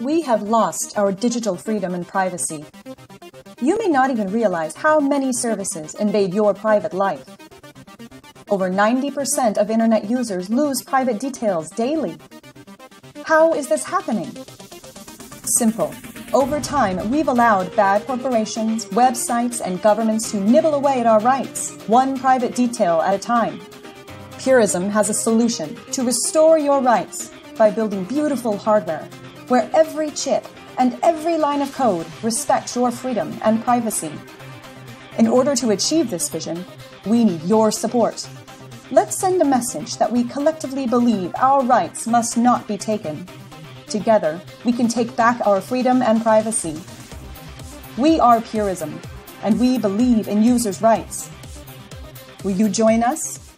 we have lost our digital freedom and privacy. You may not even realize how many services invade your private life. Over 90% of internet users lose private details daily. How is this happening? Simple. Over time, we've allowed bad corporations, websites, and governments to nibble away at our rights, one private detail at a time. Purism has a solution to restore your rights by building beautiful hardware where every chip and every line of code respects your freedom and privacy. In order to achieve this vision, we need your support. Let's send a message that we collectively believe our rights must not be taken. Together, we can take back our freedom and privacy. We are Purism, and we believe in users' rights. Will you join us?